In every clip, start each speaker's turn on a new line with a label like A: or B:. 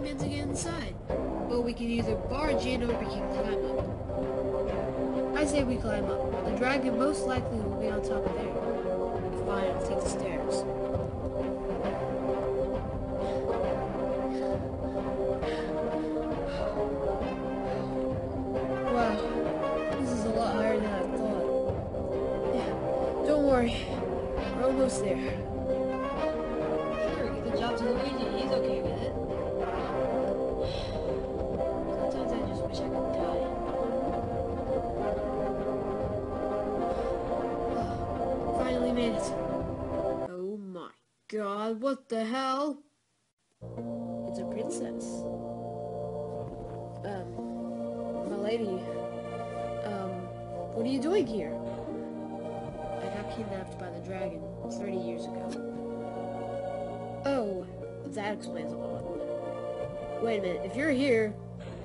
A: meant to get inside. Well, we can either barge in or we can climb up. I say we climb up. The dragon most likely will be on top of there. Fine, I'll take the stairs. Wow, this is a lot higher than I thought. Yeah, don't worry. We're almost there.
B: Sure, the job to Luigi.
A: God, what the hell? It's a princess. Um, my lady. Um, what are you doing here? I got kidnapped by the dragon 30 years ago. Oh, that explains a lot. Wait a minute, if you're here,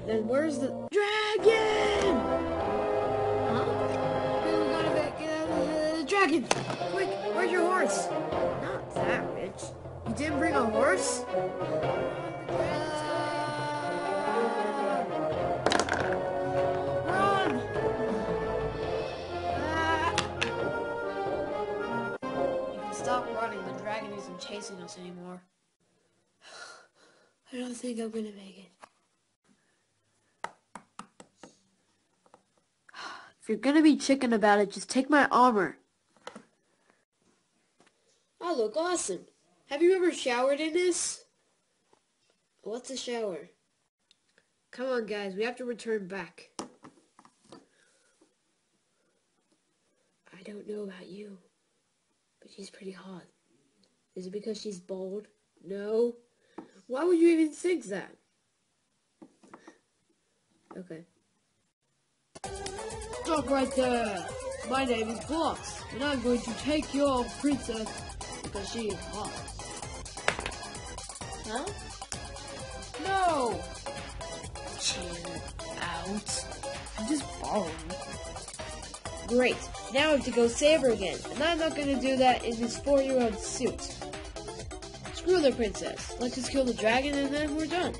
A: then where's the dragon? Huh? Get out of the dragon! Quick, where's your horse? Didn't bring a horse? Run! You can stop running. The dragon isn't chasing us anymore. I don't think I'm gonna make it. If you're gonna be chicken about it, just take my armor. I look awesome. Have you ever showered in this? What's a shower? Come on, guys. We have to return back. I don't know about you, but she's pretty hot. Is it because she's bald? No. Why would you even think that? Okay. Stop right there! My name is Box, and I'm going to take your princess because she is hot.
B: Huh?
A: No! Chill out. I'm just borrowing. Great. Now I have to go save her again, and I'm not going to do that in this four-year-old suit. Screw the princess. Let's just kill the dragon and then we're done.